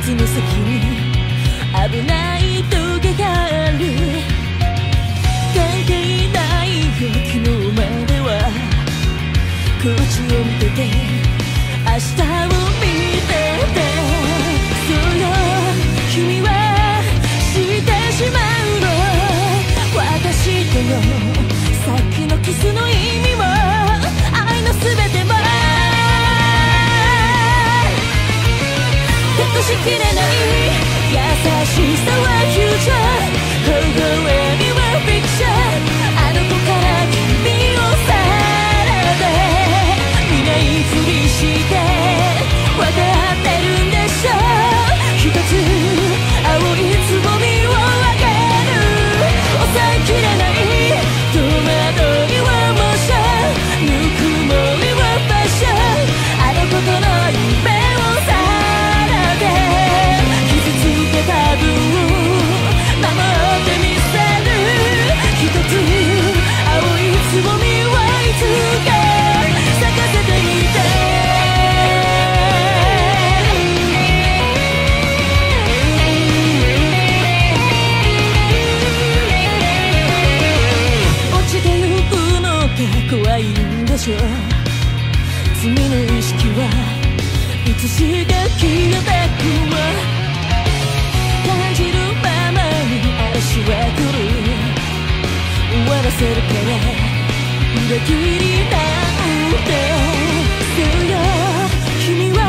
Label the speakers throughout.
Speaker 1: つの先に。危ないと Yes, she's the way future. はいんでしょう。罪の意識はいつしか消えてくわ。感じるままに足は来る終わらせるから裏切りなんてせよ。君は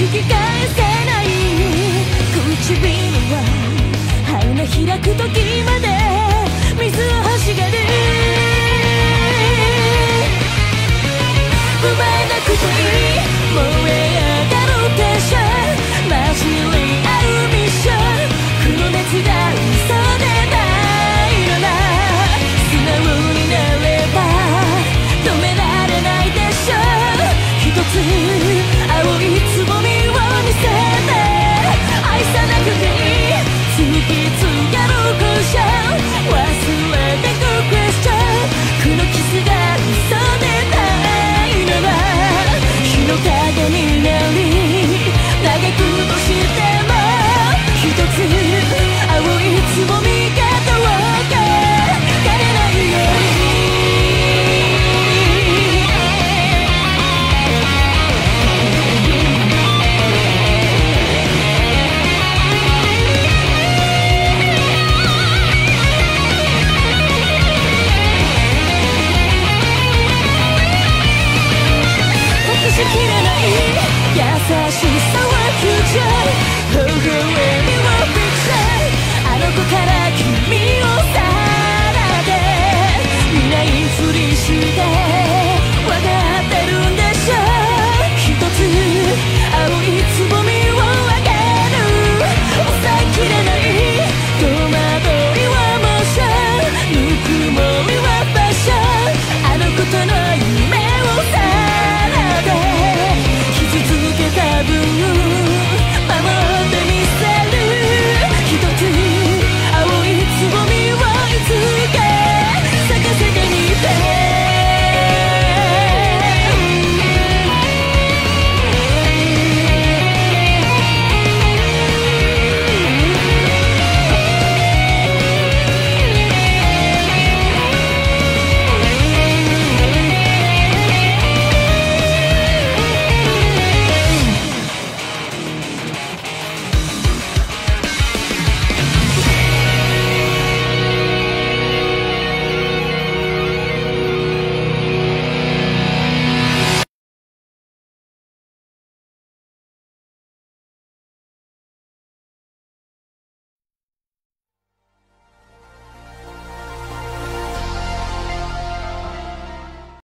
Speaker 1: 引き返せない。唇は花開く時まで水を